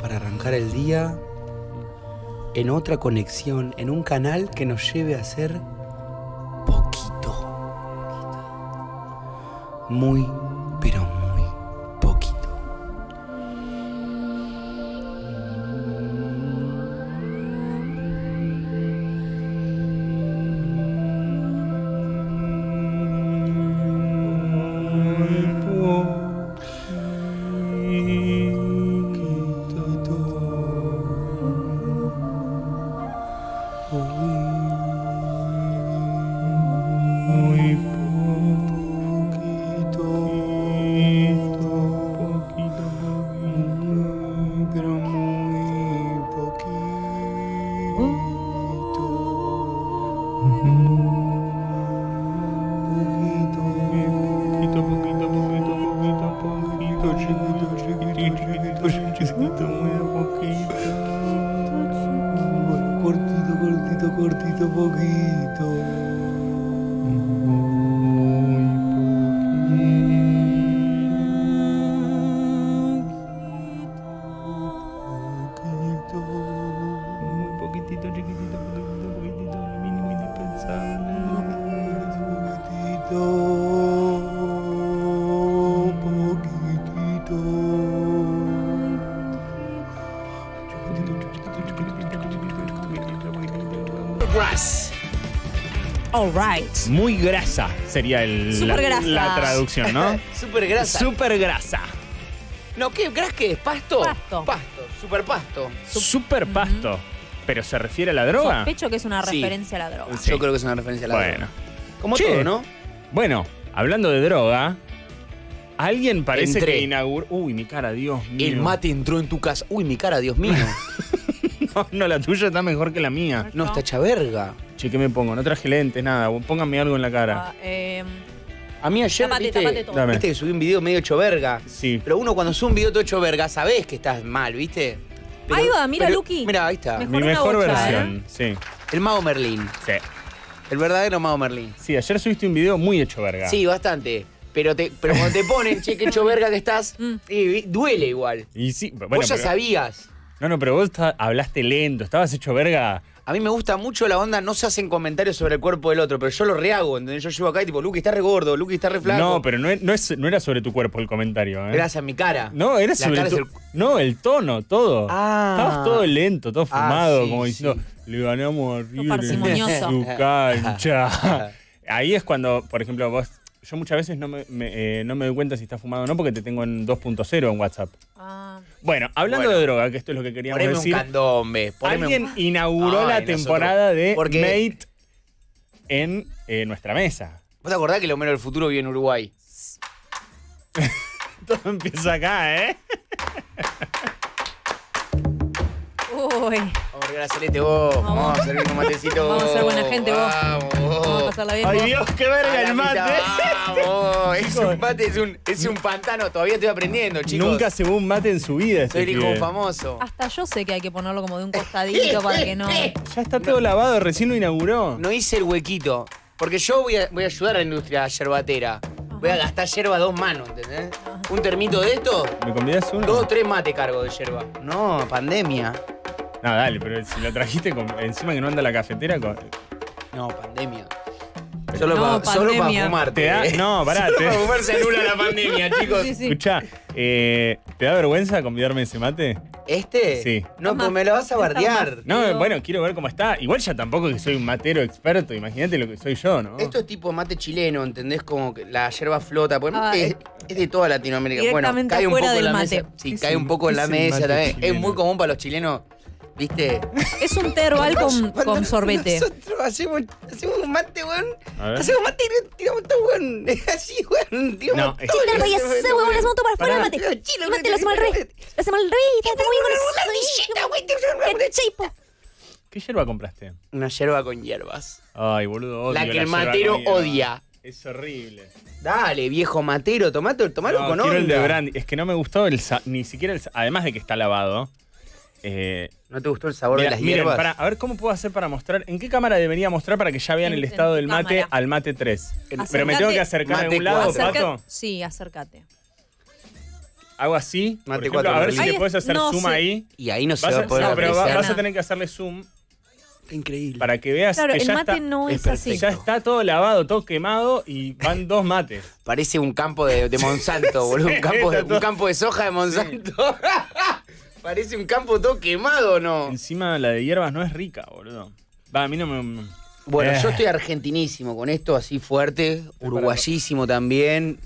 para arrancar el día en otra conexión, en un canal que nos lleve a ser poquito. Muy, Poquito. Muy grasa sería el, la, Supergrasa. la traducción, ¿no? Super grasa. Super grasa. No, ¿qué? ¿Gras qué es? ¿Pasto? Pasto. Pasto. Super pasto. Super pasto. ¿Pero se refiere a la droga? Sospecho que es una Sí. referencia a la droga. Sí. Yo creo que es una referencia a la Bueno. droga. Como Che. todo, ¿no? Bueno, hablando de droga, alguien parece Entré. que inauguró. Uy, mi cara, Dios mío. El mate entró en tu casa. Uy, mi cara, Dios mío. No, no, la tuya está mejor que la mía. No, está hecha verga. Che, ¿qué me pongo? No traje lentes, nada. Pónganme algo en la cara. Ah, eh, A mí ayer, Tapate, viste, tapate todo. Dame. viste que subí un video medio hecho verga. Sí. Pero uno cuando sube un video todo hecho verga, sabés que estás mal, ¿viste? Pero- Ahí va, mira, pero- Luqui. Mira, ahí está. Mejor Mi una mejor bocha, versión. Sí. El mago Merlín. Sí. El verdadero mago Merlín. Sí, ayer subiste un video muy hecho verga. Sí, bastante. Pero, te, pero cuando te ponen, che, qué hecho verga que estás, Mm. y- y duele igual. Y sí, bueno, Vos ya pero- sabías. No, no, pero vos está- hablaste lento, estabas hecho verga. A mí me gusta mucho la onda, no se hacen comentarios sobre el cuerpo del otro, pero yo lo rehago, ¿entendés? Yo llego acá y tipo, Luqui está re gordo, Luqui está re flaco. No, pero no, es- no, es- no era sobre tu cuerpo el comentario, ¿eh? Era hacia mi cara. No, era La sobre cara tu... es el- No, el tono, todo. Ah. Estabas todo lento, todo Ah, fumado, sí, como diciendo, sí. le ganamos a River en su cancha. Ahí es cuando, por ejemplo, vos... Yo muchas veces no me, me, eh, no me doy cuenta si estás fumado o no porque te tengo en 2.0 en WhatsApp. ah, Bueno, hablando Bueno. de droga, que esto es lo que queríamos Poneme un decir. candombe. poneme Alguien un... inauguró Ay, la nosotros- temporada de porque- Mate en eh, nuestra mesa. ¿Vos te acordás que el Homero del futuro vive en Uruguay? Todo empieza acá, ¿eh? uy. Vamos a regalar celeste vos. Vamos, Vamos. a servir un matecito Vamos a ser buena gente, vos. Vamos, Vamos a pasarla bien. Ay, vos. Dios, qué verga el mate. mitad, Vamos, es un mate, es un, es un pantano. Todavía estoy aprendiendo, chicos. Nunca se un mate en su vida. Este Soy hijo pibe. famoso. Hasta yo sé que hay que ponerlo como de un costadito para que no. Ya está todo lavado, recién lo inauguró. No hice el huequito. Porque yo voy a, voy a ayudar a la industria yerbatera. Voy a gastar yerba a dos manos, ¿entendés? Un termito de esto, ¿Me convidas uno? dos o tres mate cargo de yerba. No, pandemia. No, dale, pero si lo trajiste con- encima que no anda la cafetera, con- No, pandemia. Solo No, para solo pa pandemia. fumarte. te da. ¿eh? No, pará, Solo te, para fumar se anula la pandemia, chicos. Sí, sí. escuchá, eh, ¿te da vergüenza convidarme ese mate? ¿Este? Sí. No, pues me lo vas a bardear. No, bueno, quiero ver cómo está. Igual ya tampoco que soy un matero experto, imagínate lo que soy yo, ¿no? Esto es tipo mate chileno, ¿entendés? Como que la yerba flota. Ah, es, es de toda Latinoamérica. Bueno, Directamente cae un poco en del la mate. mesa. Sí, ¿Qué es cae un poco en la mesa también. Es muy común para los chilenos, ¿viste? Es un té herbal con, con sorbete. Nosotros hacemos, hacemos un mate, weón. Hacemos mate y tiramos todo, weón. Así, weón. Tiramos No, es- todo. Claro, y ese huevo le hacemos todo para afuera mate. Chile, El mate lo hacemos al rey. Lo hacemos al rey. Está muy bien con eso. ¡Qué chipo! ¿Qué yerba compraste? Una yerba con hierbas. Ay, boludo, odio la que el matero hierba. odia. Es horrible. Dale, viejo matero, tomate, tomalo No, con quiero onda. el de brandy. Es que no me gustó el sa- ni siquiera el sa- además de que está lavado. Eh, ¿No te gustó el sabor mira, de las miren, hierbas? para- a ver cómo puedo hacer para mostrar. ¿En qué cámara debería mostrar para que ya vean En- el estado del mate cámara. al mate 3? En- Pero me tengo que acercar de un lado. Acerca- pato. Sí, acércate. hago así. por Mate ejemplo, cuatro a ver si le puedes hacer No zoom sé. ahí. Y ahí no se Vas va a, a poder no, pero vas a tener que hacerle zoom Increíble. para que veas Claro, que el ya, mate está, no es es, así. ya está todo lavado, todo quemado y van dos mates. Parece un campo de, de Monsanto, boludo. Un campo de, está un campo de soja de Monsanto. Parece un campo todo quemado, ¿no? Encima la de hierbas no es rica, boludo. Va, a mí no me. Bueno, Eh. yo estoy argentinísimo con esto, así fuerte. Uruguayísimo también.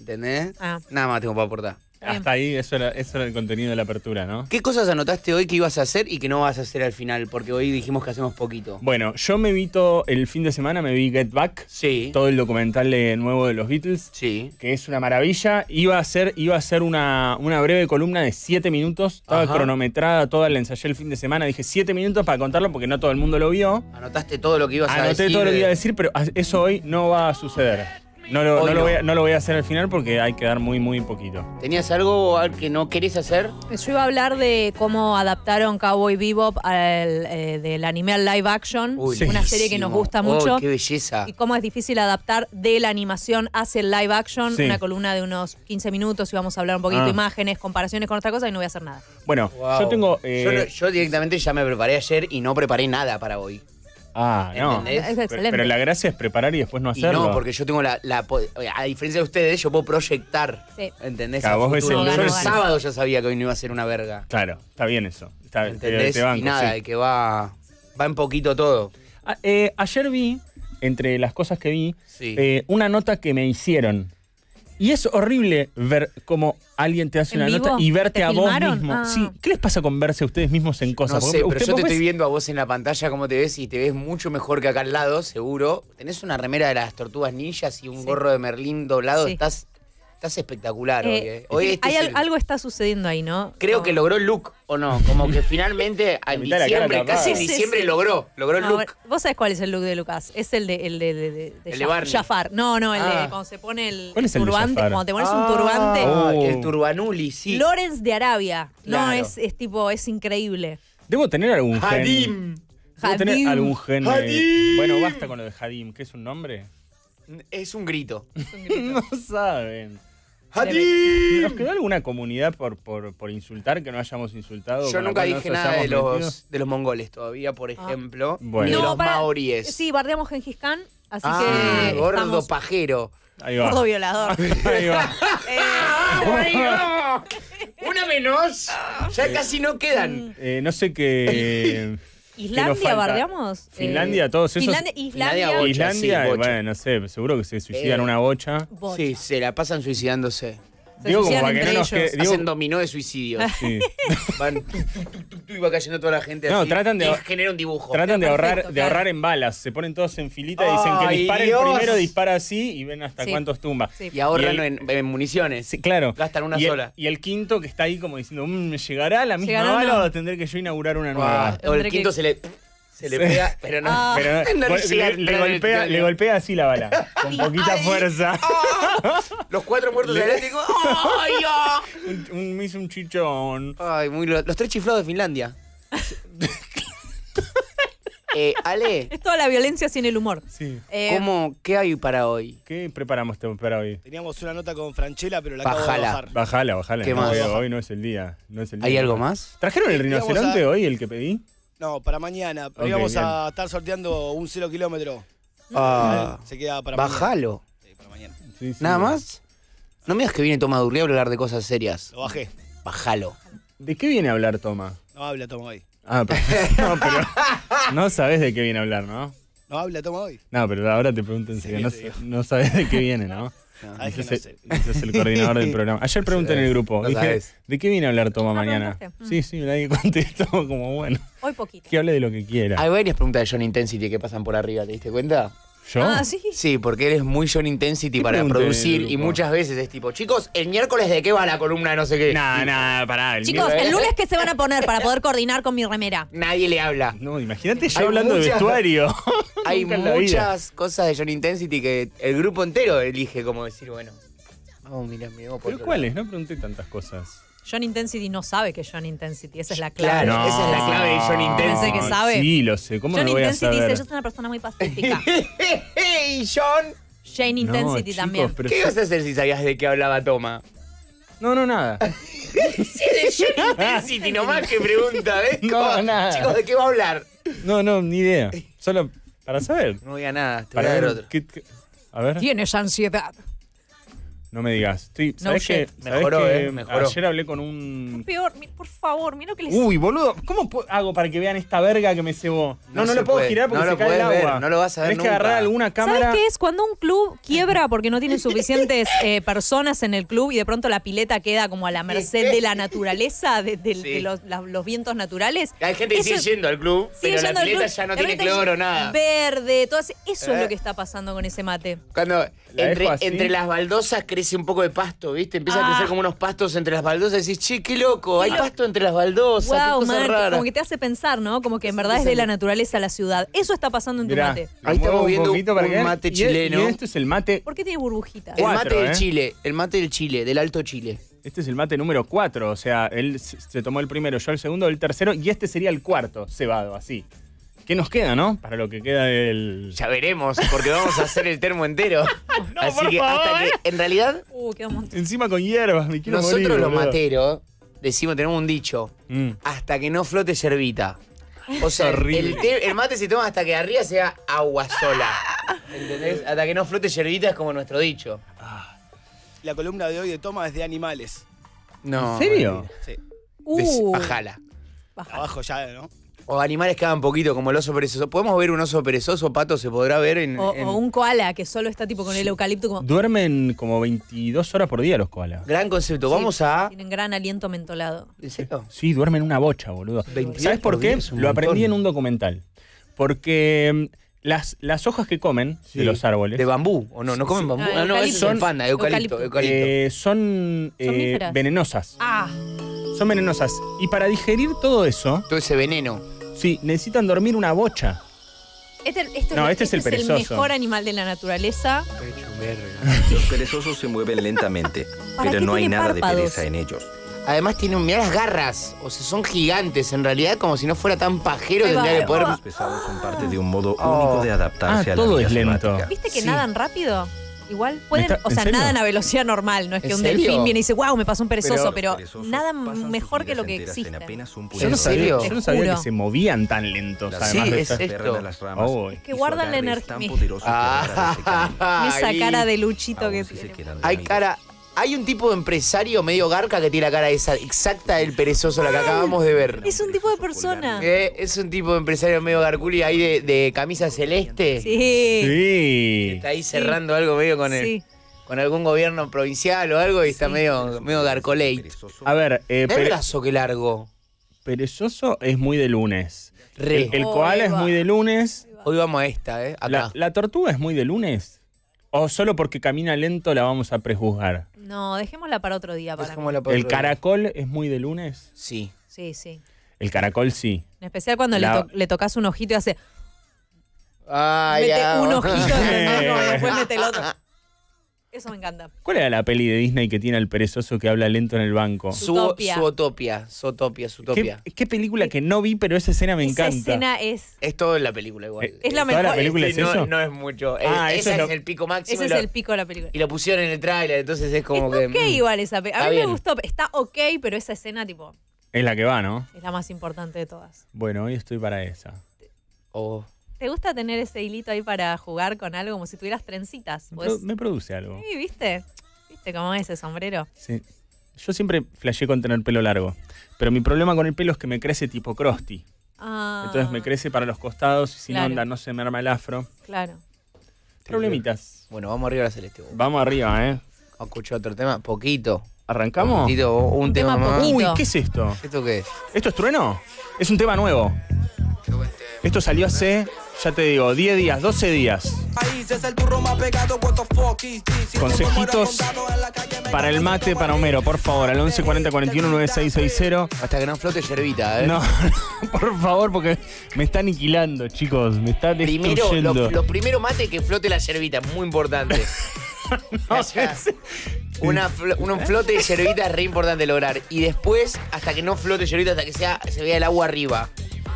¿Entendés? Ah. Nada más tengo para aportar. Hasta ahí, eso era, eso era el contenido de la apertura, ¿no? ¿Qué cosas anotaste hoy que ibas a hacer y que no vas a hacer al final? Porque hoy dijimos que hacemos poquito. Bueno, yo me vi todo el fin de semana, me vi Get Back, Sí. todo el documental de- nuevo de los Beatles. Sí. que es una maravilla. Iba a ser, iba a ser una, una breve columna de 7 minutos. Estaba Ajá. cronometrada, toda la ensayé el fin de semana. Dije 7 minutos para contarlo porque no todo el mundo lo vio. Anotaste todo lo que ibas a Anoté decir. todo lo que iba a decir, pero eso hoy no va a suceder. No lo, no voy a, no lo voy a hacer al final porque hay que dar muy, muy poquito. ¿Tenías algo que no querés hacer? Yo iba a hablar de cómo adaptaron Cowboy Bebop al, eh, del anime al live action, Uy, una serie que nos gusta mucho. qué belleza. Y cómo es difícil adaptar de la animación hacia el live action, Sí. una columna de unos 15 minutos y vamos a hablar un poquito Ah. de imágenes, comparaciones con otra cosa y no voy a hacer nada. Bueno, Wow. yo tengo. Eh, yo directamente ya me preparé ayer y no preparé nada para hoy. Ah, no. Es Pero, excelente. pero la gracia es preparar y después no Y hacerlo. no, porque yo tengo la, A diferencia de ustedes, yo puedo proyectar. Sí. ¿Entendés? Claro, A vos ves el Yo el sábado ya sabía que hoy no iba a ser una verga. Claro, está bien eso. Está, te, ¿Entendés? te banco, y nada, sí. de que va. Va en poquito todo. Ah, eh, ayer vi, entre las cosas que vi, Sí. eh, una nota que me hicieron. Y es horrible ver cómo alguien te hace ¿En una vivo? nota y verte ¿Te a vos mismo. Ah. Sí, ¿qué les pasa con verse a ustedes mismos en cosas? No sé, pero usted- yo te estoy viendo a vos en la pantalla cómo te ves y te ves mucho mejor que acá al lado, seguro. Tenés una remera de las tortugas ninjas y un Sí. gorro de Merlín doblado. Sí. Estás, estás espectacular hoy. Eh, eh. Hoy este hay es al- el- algo está sucediendo ahí, ¿no? Creo No. que logró el look, ¿o no? Como que finalmente en la cara diciembre, tapada. casi en Sí, sí, diciembre sí. logró. Logró el No, look. Vos sabés cuál es el look de Lucas. Es el de, el de, de, de- de El de Jaf- Barney. Jafar. No, no, el Ah. de cuando se pone el, ¿Cuál es el de turbante. Jafar? Cuando te pones un Ah, turbante. Oh. El turbanuli, sí. Lorenz de Arabia. No, Claro. es, es tipo, es increíble. Debo tener algún gen. Hadim. Debo tener Hadim. algún gen. Hadim. Bueno, basta con lo de Hadim, ¿qué es un nombre? Es un grito. no saben. ¡Hadim! ¿Nos quedó alguna comunidad por, por, por insultar que no hayamos insultado? Yo nunca dije nada de los, de los mongoles todavía, por ejemplo. Bueno. Ni de No, los para- maoríes. Sí, bardeamos Gengis Khan, así ah, que. gordo estamos- pajero. Ahí va. Gordo violador. Ahí va. ¡Ah, ¡Una menos! Ya casi no quedan. Eh, no sé qué. ¿Qué nos ¿Islandia bardeamos? Finlandia, Eh, todos esos- Finlandia, Finlandia, Islandia. bocha, Islandia, sí, bocha. bueno, no sé, seguro que se suicidan Eh. una bocha. bocha. Sí, se la pasan suicidándose. Se Digo como para que no nos quede. digo- Hacen dominó de suicidios. sí. Van tu, tu, tu, tu, tu, y va cayendo toda la gente No, así. tratan de- Y genera un dibujo. Tratan de ahorrar, perfecto, de claro. ahorrar en balas. Se ponen todos en filita y dicen que dispara Dios. el primero, dispara así y ven hasta Sí. cuántos tumba. Sí. Y ahorran Y el- en, en municiones. Sí, claro. Gastan una y el- sola. y el quinto que está ahí como diciendo, "Mm, ¿me llegará la misma ¿Llegará o bala o tendré que yo inaugurar una Ah, nueva? o el quinto que- se le, se le Sí. pega, pero no. Ah. Pero No gol- le le, golpea, le golpea así la bala, con poquita Ay. fuerza. Los cuatro muertos ¡Ay, ya! Un- un- me hizo un chichón. Ay, muy lo- Los tres chiflados de Finlandia. eh, Ale, Es toda la violencia sin el humor. Sí. Eh, ¿cómo, ¿qué hay para hoy? ¿Qué preparamos para hoy? Teníamos una nota con Franchella, pero la acabo de Bajala. bajar. Bajala, bajala. ¿Qué no, más? hoy, hoy no es el día. No es el día. ¿Hay algo más? ¿Trajeron el rinoceronte a- hoy, el que pedí? No, para mañana. Pero Ok, íbamos a estar sorteando un cero kilómetro. Ah, Se queda para mañana. bajalo. Sí, para mañana. Sí, sí. ¿Nada más? No me digas que viene Toma Durrié a hablar de cosas serias. Lo bajé. Bajalo. ¿De qué viene a hablar, Toma? No habla, toma hoy. Ah, pero, no, pero no sabes de qué viene a hablar, ¿no? No habla, toma hoy. No, pero ahora te pregunto en serio. Sí, No, no sabes de qué viene, ¿no? No el- sé. sos el coordinador del programa. Ayer pregunté en el grupo, No dije. ¿de qué viene a hablar Toma mañana? Mm. Sí, sí, nadie contestó, como bueno, Hoy poquito. que hable de lo que quiera. Hay varias preguntas de John Intensity que pasan por arriba, ¿te diste cuenta? ¿Yo? Ah, sí. Sí, porque eres muy John Intensity ¿Qué para pregunté producir y muchas veces es tipo, chicos, el miércoles de qué va la columna de no sé qué. Nah, nah, pará. el Chicos, miércoles- el lunes que se van a poner para poder coordinar con mi remera. Nadie le habla. No, imagínate yo Hay hablando de vestuario. Hay Nunca en la vida. muchas cosas de John Intensity que el grupo entero elige como decir, bueno, vamos, mira, por ¿Pero cuáles? No pregunté tantas cosas. John Intensity no sabe que es John Intensity. Esa es la clave. Claro, esa es la clave de John Pensé Intensity. que sabe. Sí, lo sé. ¿Cómo John no voy a Intensity saber? dice, yo soy una persona muy pacífica. y John, Jane No, Intensity chicos, también. ¿qué ibas a hacer si sabías de qué hablaba Toma? No, no, nada. Intensity nomás que pregunta, ¿ves? No, nada. Chicos, ¿de qué va a hablar? No, no, ni idea. Solo para saber. No diga nada, te voy Para a dar ver otro. qué- qué- A ver, Tienes ansiedad. No me digas. No ¿Sabés shit. que, sabés Mejoró, que eh, mejoró. ayer hablé con un... Peor, por favor, mira lo que les. Uy, boludo, ¿cómo hago para que vean esta verga que me cebó? No, no, No lo puedo puede. girar porque No se cae el ver, agua. no lo vas a ver Tenés que agarrar alguna cámara. ¿Sabes qué es? Cuando un club quiebra porque no tiene suficientes eh, personas en el club y de pronto la pileta queda como a la merced de la naturaleza, de, de- Sí. de los, la- los vientos naturales. Hay gente que sigue yendo al club, sigue pero la pileta club, ya no tiene cloro, nada. Verde, todo eso es Eh. lo que está pasando con ese mate. Cuando entre las baldosas crece un poco de pasto, ¿viste? Empieza a Ah. crecer como unos pastos entre las baldosas y decís, che, qué loco, hay Qué pasto entre las baldosas, qué Wow, cosa man, rara. como que te hace pensar, ¿no? Como que en verdad es de la naturaleza la ciudad. Eso está pasando en tu Mirá, mate. Ahí estamos un viendo poquito para un mate chileno. Y esto es el mate. ¿Por qué tiene burbujitas? El Cuatro, mate del ¿eh? Chile, el mate del Chile, del Alto Chile. Este es el mate número 4. O sea, él se tomó el primero, yo el segundo, el tercero. Y este sería el cuarto, cebado, así. ¿Qué nos queda, no? Para lo que queda del. Ya veremos, porque vamos a hacer el termo entero. Así por que hasta que, en realidad, Uh, queda un montón. Encima con hierbas, me quiero nosotros morir, los boludo. materos decimos, tenemos un dicho, Mm. hasta que no flote yerbita. O sea, el, mate se toma hasta que arriba sea agua sola. ¿Entendés? Hasta que no flote yerbita es como nuestro dicho. La columna de hoy de Toma es de animales. No. ¿En serio? Sí. Des- Uh, bajala. baja. Abajo ya, ¿no? O animales que hagan poquito, como el oso perezoso. ¿Podemos ver un oso perezoso, pato? ¿Se podrá ver en...? O, en- o un koala que solo está tipo con el eucalipto como... Duermen como 22 horas por día los koalas. Gran concepto. Vamos a... Tienen gran aliento mentolado. ¿En serio? Sí, duermen una bocha, boludo. 22 ¿Sabes por qué? Lo aprendí en un documental. Porque mm, las, las hojas que comen Sí. de los árboles ¿De bambú? ¿O no? ¿No comen bambú? No, Ah, no, eucalipto. eso es panda, eucalipto. Eucalipto. eh, son eh, venenosas. Ah, Son venenosas. Y para digerir todo eso, Todo ese veneno. Sí, necesitan dormir una bocha. este, este No, es, este es el perezoso. mejor animal de la naturaleza. Los perezosos se mueven lentamente, ¿Para pero no hay nada de pereza en ellos. Además tienen, mirá las garras. O sea, son gigantes. En realidad, como si no fuera tan pajero, tendría que poder... Los pesados son parte de un modo Oh. único de adaptarse Ah, a la todo vida es lento. ¿Viste que Sí. nadan rápido? Igual pueden, está- o ¿en sea, serio? nadan a velocidad normal, no es que ¿En un serio? delfín viene y dice, wow, me pasó un perezoso, pero, sus mejor que lo que en existe. ¿En Yo no sabía, serio? yo no sabía Juro. que se movían tan lentos. Sí, además de es esto. Las ramas. Oh, Es que guardan la energía. Ah, Esa cara de luchito que tiene. Hay cara... Hay un tipo de empresario medio garca que tiene la cara esa exacta del perezoso, la que acabamos de ver. Es un tipo de persona. Eh, es un tipo de empresario medio garculi ahí de, de camisa celeste. Sí. Sí. Está ahí cerrando algo medio con, el, Sí. con algún gobierno provincial o algo y está medio, medio garcolate. Perezoso A ver, eh, ¿Qué pere- brazo que largo? perezoso es muy de lunes. Re. El, el Oh, koala es muy de lunes. Hoy vamos a esta, ¿eh? Acá. La, la tortuga es muy de lunes. O solo porque camina lento la vamos a prejuzgar. No, dejémosla para otro día. Para mí. Dejémosla para El otro día. caracol es muy de lunes. Sí. Sí, sí. El caracol sí. En especial cuando La- le, to- le tocas un ojito y hace. Ah, mete ya. un ojito ¿entendés? Como después mete el otro. Eso me encanta. ¿Cuál era la peli de Disney que tiene al perezoso que habla lento en el banco? Su- Zootopia. Zootopia. Zootopia, ¿Qué, Zootopia. qué película que no vi, pero esa escena me Esa encanta? escena es. Es todo en la película igual. Eh, Es la ¿Toda la mejor. película es Sí, no, eso? no es mucho. Ah, Eh, eso esa es es, lo- el pico máximo. Ese es el pico de la película. Y lo pusieron en el tráiler, entonces es como es que... ok mm, igual esa película. A está mí me bien. gustó. Está ok, pero esa escena, tipo, Es la que va, ¿no? es la más importante de todas. Bueno, hoy estoy para esa. Oh. ¿Te gusta tener ese hilito ahí para jugar con algo como si tuvieras trencitas? Me, pro- me produce algo. sí, ¿viste? ¿Viste cómo es ese sombrero? Sí. Yo siempre flasheé con tener pelo largo. Pero mi problema con el pelo es que me crece tipo crusty. Ah, Entonces me crece para los costados y sin Claro. onda no se me arma el afro. Claro. Problemitas. Bueno, vamos arriba a la celeste. Vamos arriba, ¿eh? a escuchar otro tema. Poquito. ¿Arrancamos? Poquito, un, Un tema, tema más. poquito. Uy, ¿qué es esto? ¿Esto qué es? ¿Esto es trueno? Es un tema nuevo. Esto salió hace, ya te digo, 10 días, 12 días. Consejitos para el mate, para Homero, por favor, al 11 40 41 9660. Hasta que no flote yerbita, ¿eh? No, por favor, porque me está aniquilando, chicos. Me está Primero, destruyendo. lo, lo primero mate que flote la yerbita, muy importante. No, Una, un flote de yerbita es re importante lograr. Y después, hasta que no flote yerbita, hasta que sea, se vea el agua arriba.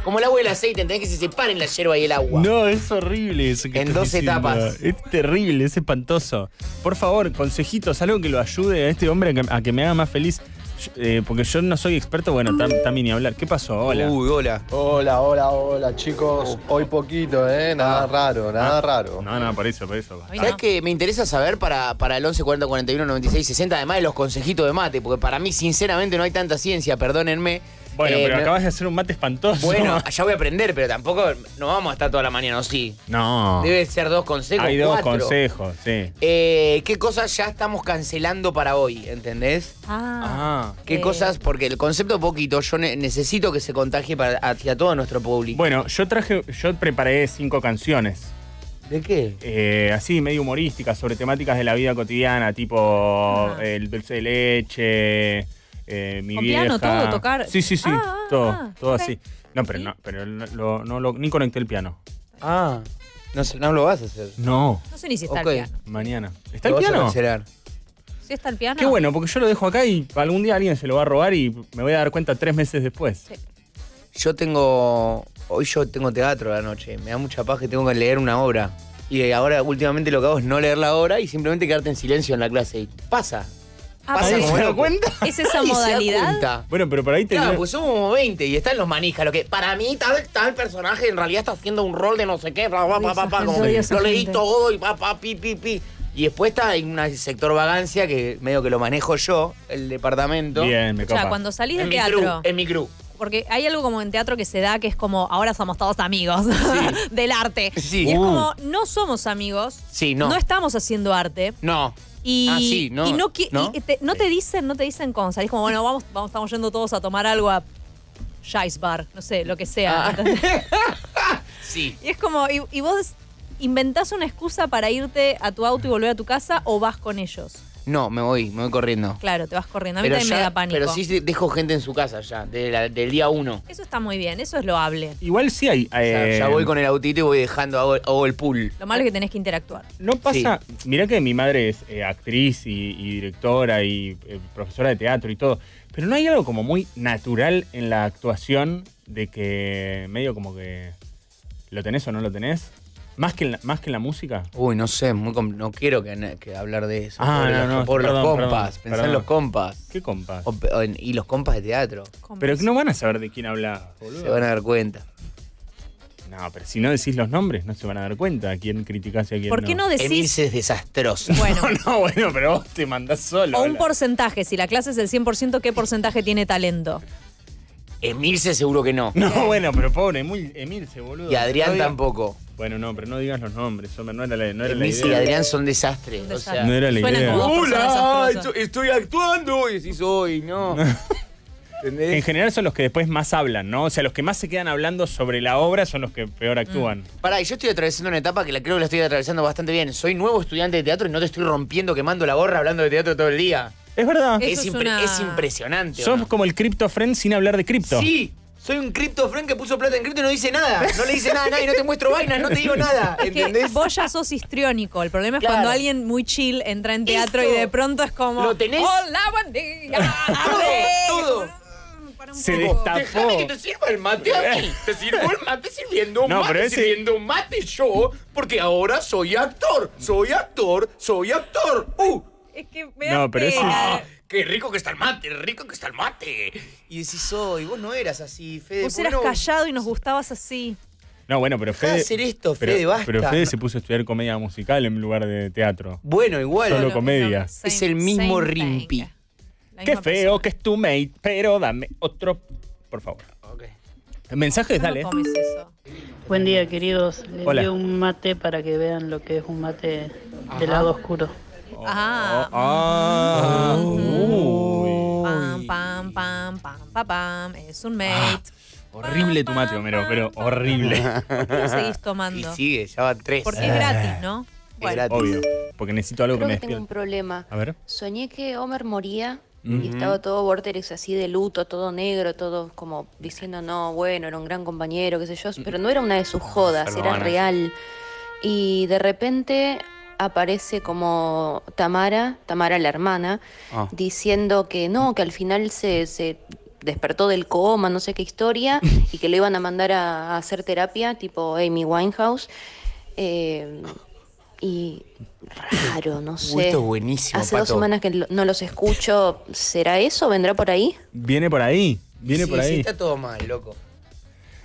Como el agua y el aceite, ¿entendés? Que se separen la yerba y el agua. No, es horrible eso que En estás dos diciendo. etapas. Es terrible, es espantoso. Por favor, consejitos, algo que lo ayude a este hombre a que, a que me haga más feliz. Yo- eh, porque yo no soy experto, bueno, tam- también ni hablar. ¿Qué pasó? Hola. Uy, hola. Hola, hola, hola, chicos. Hoy poquito, ¿eh? Nada raro, nada raro. No, no, por eso, por eso. ¿Sabes no. qué? Me interesa saber para, para el 11 40 41 96 60, además de los consejitos de mate, porque para mí, sinceramente, no hay tanta ciencia, perdónenme. Bueno, Eh, pero me- acabas de hacer un mate espantoso. Bueno, ya voy a aprender, pero tampoco no vamos a estar toda la mañana, ¿o sí? no. Debe ser dos consejos. Hay dos cuatro. consejos, sí. Eh, ¿Qué cosas ya estamos cancelando para hoy? ¿Entendés? Ah. Ah. ¿Qué Eh. cosas? Porque el concepto poquito, yo ne- necesito que se contagie para, hacia todo nuestro público. Bueno, yo traje, yo preparé cinco canciones. ¿De qué? eh, así medio humorísticas sobre temáticas de la vida cotidiana, tipo Ah. el dulce de leche, eh, mi ¿Con vieja. piano, todo, tocar? Sí, sí, sí, Ah, ah, todo, ah, todo así. No, pero ¿Sí? no, pero no, lo- no lo- ni conecté el piano. Ah, no, sé, no lo vas a hacer. No, No sé ni si está Ok. el piano. mañana. ¿Está Lo el vas a piano? cancelar. ¿Sí está el piano? Qué bueno, porque yo lo dejo acá y algún día alguien se lo va a robar y me voy a dar cuenta tres meses después. Sí. Yo tengo. Hoy yo tengo teatro a la noche. Me da mucha paz que tengo que leer una obra. Y ahora últimamente lo que hago es no leer la obra y simplemente quedarte en silencio en la clase. Y pasa. Ah, pasa pero ¿Nadie como se da cuenta? ¿Es esa Nadie se da modalidad? cuenta. Bueno, pero por ahí te... Claro, pues somos como 20 y están los manijas. Lo que para mí tal, tal personaje en realidad está haciendo un rol de no sé qué, bla, bla, bla, bla, como lo leí todo y pa, pa, pi, pi, pi. Y después está en un sector vagancia que medio que lo manejo yo, el departamento. Bien, me O sea, copa. cuando salís de En mi teatro, crew, en mi crew. porque hay algo como en teatro que se da que es como ahora somos todos amigos del arte. Sí. Y es Uh. como no somos amigos, Sí, no. estamos haciendo arte. No. Y, Ah, sí, no, y no, ¿no? y te, no te dicen, no te dicen salís como, bueno, vamos, vamos, estamos yendo todos a tomar algo a Shice Bar, no sé, lo que sea. Ah. Sí. Y es como, y, y vos inventás una excusa para irte a tu auto y volver a tu casa o vas con ellos. No, me voy, me voy corriendo. Claro, te vas corriendo. A mí también me da pánico. pero sí dejo gente en su casa ya, de la- del día uno. Eso está muy bien, eso es loable. Igual sí hay... O sea, eh, ya voy con el autito y voy dejando, hago, hago el pool. Lo malo es que tenés que interactuar. No pasa. Mirá que mi madre es eh, actriz y, y directora y eh, profesora de teatro y todo. Pero no hay algo como muy natural en la actuación de que medio como que lo tenés o no lo tenés. Más que en la, más que en la música. Uy, no sé, muy no quiero que, que hablar de eso. Ah, por no, los, no, por perdón, los compas, pensá perdón. en los compas. ¿Qué compas? O pe- o en- y los compas de teatro. Pero que no van a saber de quién habla, boludo. Se van a dar cuenta. No, pero si no decís los nombres, no se van a dar cuenta a quién criticás y a quién ¿Por qué no decís, Emilce es desastrosa. bueno, No, no, bueno, pero vos te mandás solo. o un porcentaje? Si la clase es el 100%, ¿qué porcentaje tiene talento? Emilce seguro que no. No, bueno, pero pobre, muy Emilce, boludo. Y Adrián No tampoco. Bueno, no, pero no digas los nombres, hombre, no era la, no era la Emilce y. Adrián son desastres. O sea, No era la idea. ¡Hola! Estoy, estoy actuando. Y decís hoy, no. ¿Entendés? En general son los que después más hablan, ¿no? O sea, los que más se quedan hablando sobre la obra son los que peor actúan. Pará, y yo estoy atravesando una etapa que la, creo que la estoy atravesando bastante bien. Soy nuevo estudiante de teatro y no te estoy rompiendo, quemando la gorra, hablando de teatro todo el día. Es verdad. Es, es impre- una- es impresionante. ¿o Sos no? como el Crypto Friend sin hablar de cripto. Sí, soy un cripto friend que puso plata en cripto y no dice nada. No le dice nada a nadie, no te muestro vainas, no te digo nada. Es que ¿Entendés? vos ya sos histriónico. El problema es Claro. cuando alguien muy chill entra en teatro y de pronto es como. ¿Lo tenés? Hola, buen día. Todo, todo. Un Se poco. destapó. Déjame que te sirva el mate a mí. Te sirvo el mate sirviendo un No, mate, pero ese- sirviendo un mate yo, porque ahora soy actor. Soy actor, soy actor. ¡Uh! Es que me da No, pero pena. ¡Ah! ¡Qué rico que está el mate! ¡Rico que está el mate! Y decís, soy, vos no eras así, Fede. Vos ¿por eras no? callado y nos gustabas así. No, bueno, pero Dejá de Fede. hacer esto, pero, Fede, basta. Pero Fede se puso a estudiar comedia musical en lugar de teatro. Bueno, igual. Solo comedia. same- Es el mismo Rimpi. Qué feo persona. que es tu mate, pero dame otro. Por favor. Ok. Mensajes, No dale. eso. Buen día, queridos. Les Hola. un mate para que vean lo que es un mate de lado oscuro. Ajá. Ah, uy. Pam, pam, pam, pam, pam, pam. Es un mate. Horrible tu mate, Homero, pero horrible. ¿Por qué lo seguís Y tomando? sigue, ya van tres. Porque es gratis, ¿no? Es gratis. Obvio. Porque necesito algo que me que tengo un despierte. problema. A ver. Soñé que Homer moría y estaba todo Vortex así de luto, todo negro, todo como diciendo, no, bueno, era un gran compañero, qué sé yo, pero no era una de sus jodas, era real. Y de repente aparece como Tamara, Tamara la hermana, Ah. diciendo que no, que al final se, se despertó del coma, no sé qué historia, y que lo iban a mandar a, a hacer terapia, tipo Amy Winehouse. Eh, y raro, no sé. Uy, esto es buenísimo, Hace dos semanas que no los escucho. ¿Será eso? ¿Vendrá por ahí? Viene por ahí, viene Sí, por sí, ahí. está todo mal, loco.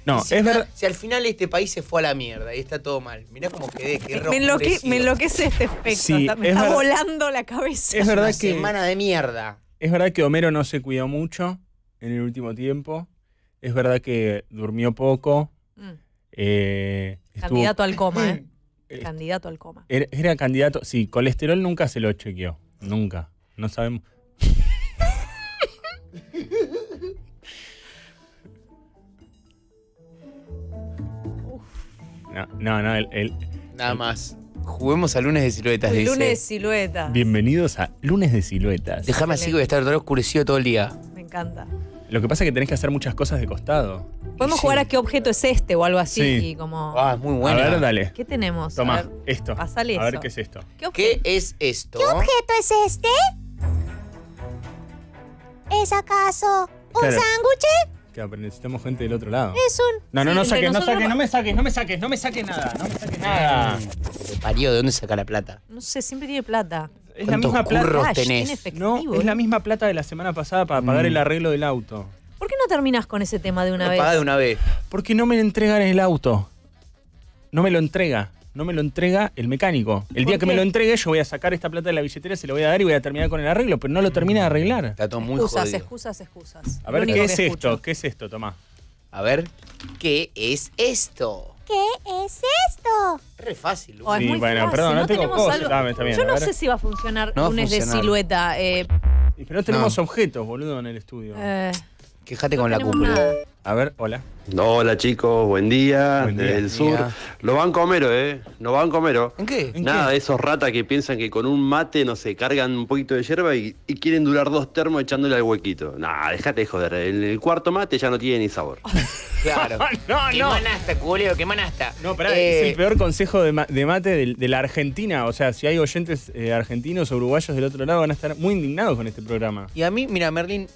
No, si, es verdad. si al final este país se fue a la mierda y está todo mal. Mirá cómo quedé, qué Me, enloque- me enloquece este efecto. Sí, está- me es está verdad. volando la cabeza. Es verdad Una que semana de mierda. es verdad que Homero no se cuidó mucho en el último tiempo. Es verdad que durmió poco. Mm, eh, estuvo- Candidato al coma, ¿eh? Eh, Candidato al coma. Era, era candidato. Sí, colesterol nunca se lo chequeó. Nunca. No sabemos. No, no, no. El, el- Nada más. Juguemos a lunes de siluetas, dice. lunes de silueta. bienvenidos a Lunes de Siluetas. Déjame así voy a estar todo oscurecido todo el día. Me encanta. Lo que pasa es que tenés que hacer muchas cosas de costado. Podemos Sí. jugar a qué objeto es este o algo así. Sí. Y como. Ah, es muy buena. A ver, dale. ¿Qué tenemos? A Toma, ver, esto. pasale A ver eso. qué es esto. ¿Qué objeto? ¿Qué es esto? ¿Qué objeto es este? ¿Es acaso un Claro. sándwich? Claro, pero necesitamos gente del otro lado. Es un... No, no, no saques, no saques, no me saques, no me saques, no me saques nada, no me saques nada. Te parió, ¿de dónde saca la plata? No sé, siempre tiene plata. Es la ¿Cuántos misma plata. tenés? tiene efectivo, No, es la misma plata de la semana pasada para pagar Mm. el arreglo del auto. ¿Por qué no terminas con ese tema de una vez? paga de una vez. Porque no me entregan el auto. No me lo entrega. No me lo entrega el mecánico. El ¿Por día que me lo entregue, yo voy a sacar esta plata de la billetera, se lo voy a dar y voy a terminar con el arreglo, pero no lo termina de arreglar. Está todo muy excusas, jodido. excusas, excusas. A ver, ¿qué es escucho. esto? ¿Qué es esto, Tomás? A ver, ¿qué es esto? ¿Qué es esto? Re fácil, Oh, es Sí, muy bueno, fácil, perdón, no tengo tenemos cosas. algo- bien, está bien, Yo no sé si va a funcionar No va a lunes de silueta. Eh, Pero no tenemos No. objetos, boludo, en el estudio. eh, Quejate no con la cúpula. nada. A ver, hola. Hola chicos, buen día, Buen día. desde el sur. Día. Lo van comero, ¿eh? Lo van comero. ¿En qué? ¿En Nada qué? de esos ratas que piensan que con un mate, no sé, cargan un poquito de hierba y, y quieren durar dos termos echándole al huequito. Nah, déjate de joder. El, el cuarto mate ya no tiene ni sabor. Claro. No, ¿Qué no. manasta, culeo? ¿Qué manasta? No, pará, Eh, es el peor consejo de, ma- de mate de, la Argentina. O sea, si hay oyentes eh, argentinos o uruguayos del otro lado, van a estar muy indignados con este programa. Y a mí, mira, Merlín.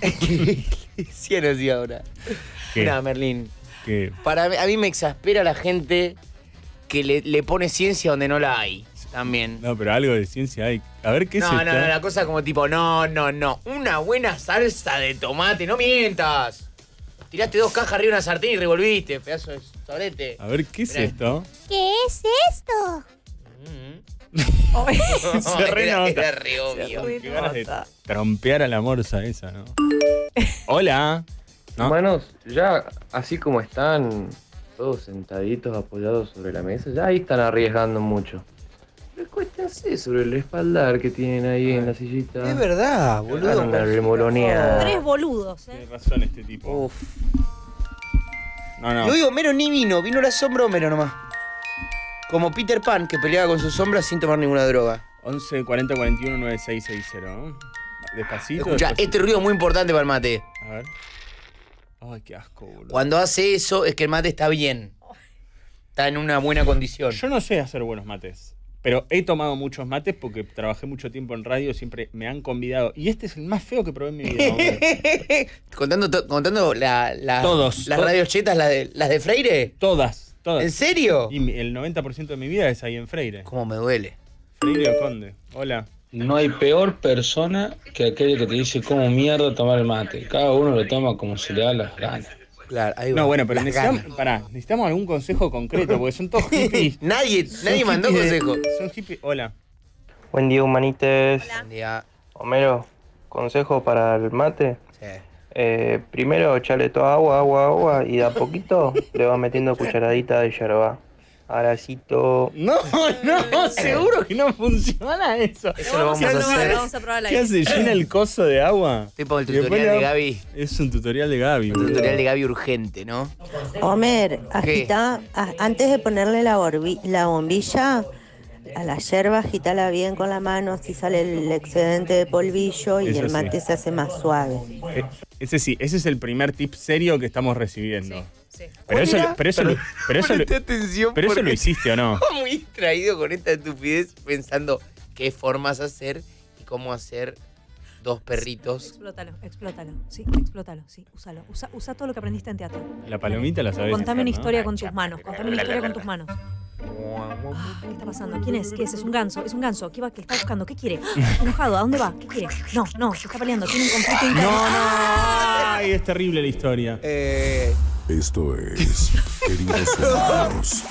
sí, no, sí, ahora. ¿Qué? Mira, Merlín. Para mí- a mí me exaspera la gente que le, le pone ciencia donde no la hay. También. no, pero algo de ciencia hay. A ver qué No, es no, esto. no, la cosa como tipo, no, no, no. Una buena salsa de tomate, no mientas. Tiraste dos cajas arriba de una sartén y revolviste, pedazo de sobrete. A ver qué es Mirá. esto. ¿Qué es esto? Se re era, nota. era re obvio. re Qué ganas de nota. trompear a la morsa esa, ¿no? Hola. ¿No? Hermanos, ya así como están todos sentaditos apoyados sobre la mesa, ya ahí están arriesgando mucho. Recuéstense sobre el espaldar que tienen ahí en la sillita. Es verdad, boludo. La remoloneada. Tres boludos, ¿eh? Tiene razón este tipo. Uf. No, no. Y hoy Homero ni vino, vino la sombra Homero nomás. Como Peter Pan, que peleaba con sus sombras sin tomar ninguna droga. 11 40 41 9660. ¿no? Despacito. Escucha, despacito. este ruido es muy importante para el mate. A ver. Ay, qué asco, boludo. Cuando hace eso es que el mate está bien. Está en una buena condición. Yo no sé hacer buenos mates. Pero he tomado muchos mates porque trabajé mucho tiempo en radio, siempre me han convidado. Y este es el más feo que probé en mi vida. contando contando la, la- Todos. las To- radios chetas, las de, las de Freire. todas, todas. ¿En serio? Y mi- el 90% de mi vida es ahí en Freire. ¿Cómo me duele? Freire o Conde. Hola. No hay peor persona que aquel que te dice cómo mierda tomar el mate. Cada uno lo toma como se le da las ganas. Claro, ahí No, bueno, pero necesitamos, pará, necesitamos algún consejo concreto, porque son todos hippies. Nadie, Son nadie mandó de- consejo. Son hippies. Hola. Buen día, humanites. Buen día. Homero, consejo para el mate. Sí. Eh, primero echarle toda agua, agua, agua y de a poquito le vas metiendo cucharadita de yerba. Aracito. No, no, seguro que no funciona eso. Eso lo vamos ¿Qué a hacer. Vamos a probar la ¿Qué hace? ¿Llena el coso de agua? Tipo el tutorial de Gaby. Es un tutorial de Gaby. Un tutorial de Gaby urgente, ¿no? Homer, agita, a- antes de ponerle la, borbi- la bombilla a la yerba, agitala bien con la mano, así sale el excedente de polvillo y Eso el sí. mate se hace más suave. Ese sí, ese es el primer tip serio que estamos recibiendo. Sí. Pero ¿Cuál eso, pero eso, lo- pero eso, lo- pero eso lo hiciste o no? Muy distraído con esta estupidez pensando qué formas hacer y cómo hacer dos perritos. Explótalo, explótalo. Sí, explótalo. Sí, úsalo. Usa, usa todo lo que aprendiste en teatro. La palomita la sabés. Contame hacer, una ¿no? historia con tus manos. Contame una historia con tus manos. Ah, ¿Qué está pasando? ¿Quién es? ¿Qué es? Es un ganso. Es un ganso. ¿Qué va? ¿Qué está buscando? ¿Qué quiere? Enojado. ¿A dónde va? ¿Qué quiere? No, no, se está peleando. Tiene un conflicto interno. No, no. Ay, es terrible la historia. Eh, Esto es Queridos Humanos.